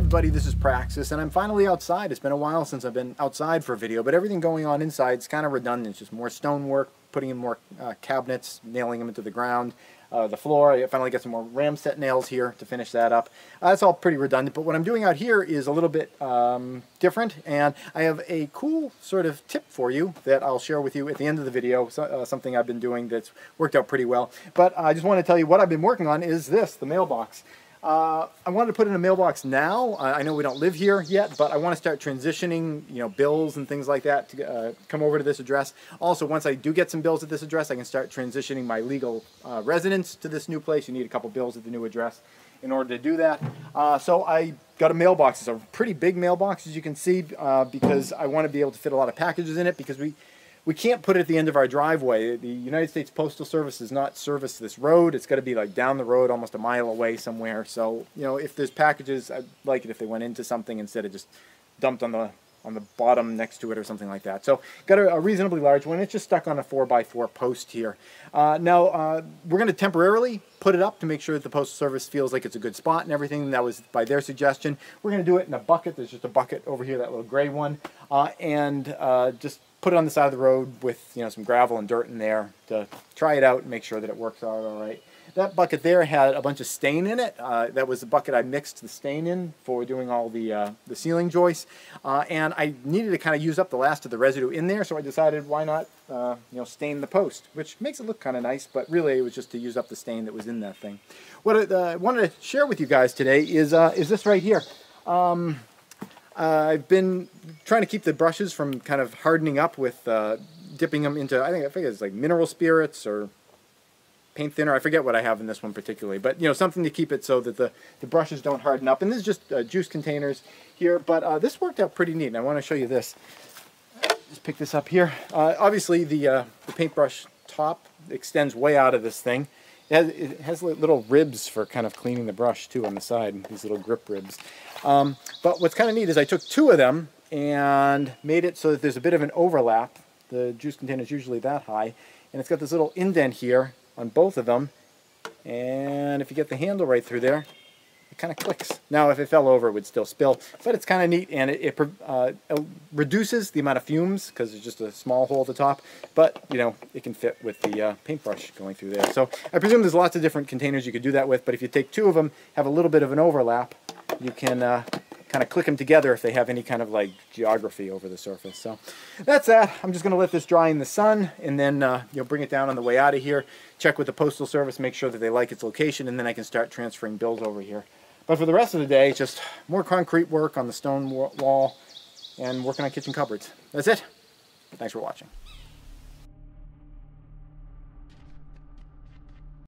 everybody, this is Praxis, and I'm finally outside. It's been a while since I've been outside for a video, but everything going on inside is kind of redundant. It's just more stonework, putting in more uh, cabinets, nailing them into the ground. Uh, the floor, I finally got some more Ramset nails here to finish that up. Uh, that's all pretty redundant, but what I'm doing out here is a little bit um, different, and I have a cool sort of tip for you that I'll share with you at the end of the video, so, uh, something I've been doing that's worked out pretty well. But I just want to tell you what I've been working on is this, the mailbox. Uh, I wanted to put in a mailbox now. I know we don't live here yet, but I want to start transitioning, you know, bills and things like that to uh, come over to this address. Also, once I do get some bills at this address, I can start transitioning my legal uh, residence to this new place. You need a couple bills at the new address in order to do that. Uh, so I got a mailbox. It's a pretty big mailbox, as you can see, uh, because I want to be able to fit a lot of packages in it because we we can't put it at the end of our driveway. The United States Postal Service does not service this road. It's got to be like down the road, almost a mile away somewhere. So, you know, if there's packages, I'd like it if they went into something instead of just dumped on the on the bottom next to it or something like that. So got a, a reasonably large one. It's just stuck on a 4x4 post here. Uh, now, uh, we're going to temporarily put it up to make sure that the Postal Service feels like it's a good spot and everything. That was by their suggestion. We're going to do it in a bucket. There's just a bucket over here, that little gray one. Uh, and uh, just put it on the side of the road with you know some gravel and dirt in there to try it out and make sure that it works out all right. That bucket there had a bunch of stain in it. Uh, that was the bucket I mixed the stain in for doing all the uh, the ceiling joists, uh, and I needed to kind of use up the last of the residue in there, so I decided why not uh, you know stain the post, which makes it look kind of nice, but really it was just to use up the stain that was in that thing. What I uh, wanted to share with you guys today is uh, is this right here. Um, I've been trying to keep the brushes from kind of hardening up with dipping them into, I think, I think it's like mineral spirits or paint thinner. I forget what I have in this one particularly, but you know, something to keep it so that the, the brushes don't harden up. And this is just uh, juice containers here, but uh, this worked out pretty neat. And I want to show you this. Just pick this up here. Uh, obviously, the, uh, the paintbrush top extends way out of this thing. It has, it has, little ribs for kind of cleaning the brush too on the side, these little grip ribs. Um, but what's kind of neat is I took two of them and made it so that there's a bit of an overlap. The juice container is usually that high. And it's got this little indent here on both of them. And if you get the handle right through there, it kind of clicks. Now, if it fell over, it would still spill, but it's kind of neat, and it, it, uh, it, reduces the amount of fumes because it's just a small hole at the top, but, you know, it can fit with the uh, paintbrush going through there. So I presume there's lots of different containers you could do that with, but if you take two of them, have a little bit of an overlap, you can uh, kind of click them together if they have any kind of like geography over the surface. So that's that. I'm just going to let this dry in the sun and then uh, you know bring it down on the way out of here. Check with the Postal Service, make sure that they like its location, and then I can start transferring bills over here. But for the rest of the day, just more concrete work on the stone wall and working on kitchen cupboards. That's it. Thanks for watching.